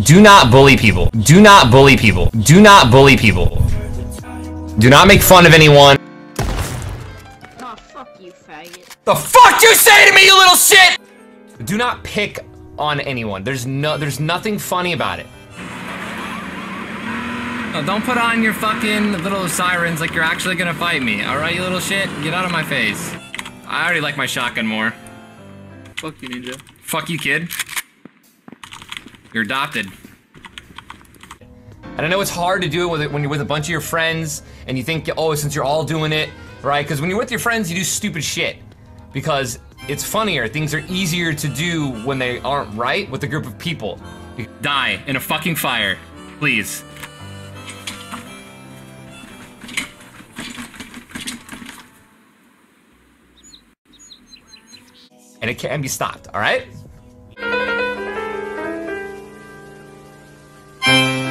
Do not bully people. Do not bully people. Do not bully people. Do not make fun of anyone. Oh, fuck you, faggot. The fuck you say to me, you little shit! Do not pick on anyone. There's no there's nothing funny about it. No, don't put on your fucking little sirens like you're actually gonna fight me, alright, you little shit? Get out of my face. I already like my shotgun more. Fuck you, Ninja. Fuck you, kid. You're adopted. And I know it's hard to do it with it when you're with a bunch of your friends and you think, oh, since you're all doing it, right? Because when you're with your friends, you do stupid shit. Because it's funnier. Things are easier to do when they aren't right with a group of people. Die in a fucking fire. Please. And it can be stopped, all right? Thank you.